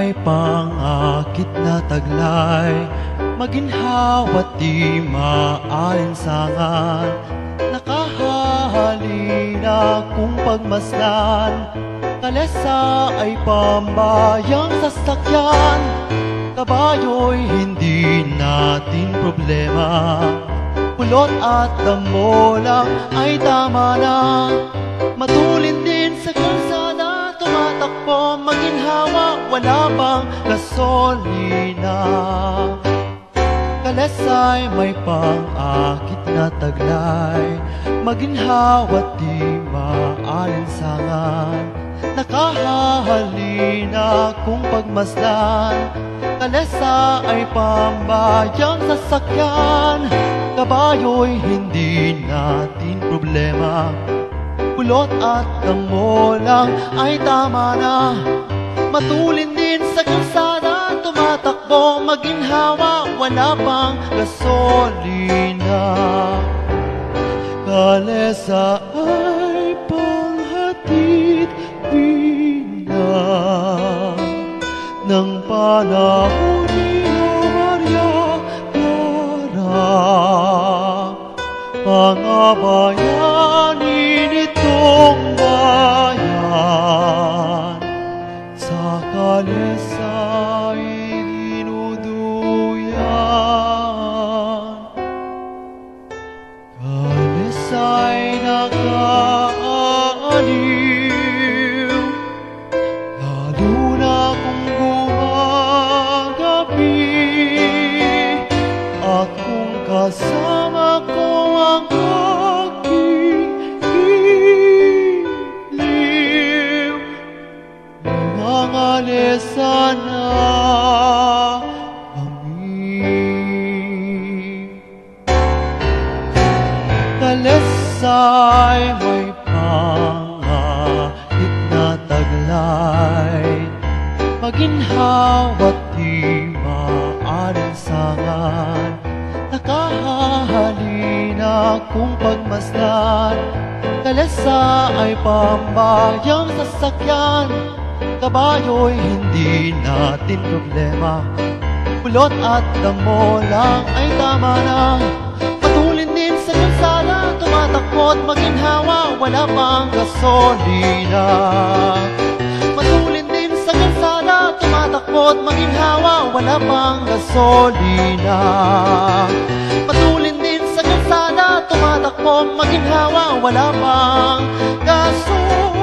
may pangakit na taglay. Maginhawa't di maalinsangan. Nakahalina kung pagmasdan. Kalesa ay pambayang sasakyan. Kabayo'y hindi natin problema. Kulot at damo lang ay tama na. Bang gasolina Kalesay may pang-akit na taglay Maginhawa't di maalinsangan. Nakahahalina kung pagmasdan Kalesa ay pambayang sasakyan. Kabayo'y hindi natin problema Kulot at damo lang ay tama na Matulin din sa kalsada Tumatakbo maginhawa Wala pang gasolina. Kalesa ay panghatid bina Ng panahon ni Maria Clara Mga kasama ko ang aking iliw Nangangalesa na kami. Kalesay may pangahit na taglay Maginhawa't di maalinsangan Nakahahalina kung pagmasdan. Kalesa ay pambayang sasakyan. Kabayo'y hindi natin problema. Pulot at damo lang ay tama na. Matulin din sa kalsada Tumatakbo at maginhawa Wala pang gasolina. Matulin din sa kalsada Tumatakbo at maginhawa Wala pang gasolina. Matulin din sa kalsada Tumatakbo at maginhawa Wala pang gasolina